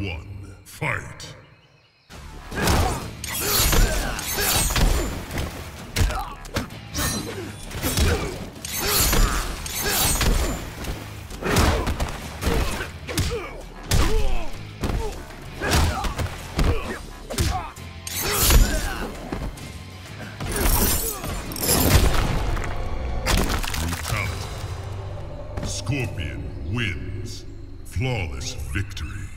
one, fight! Scorpion wins. Flawless victory.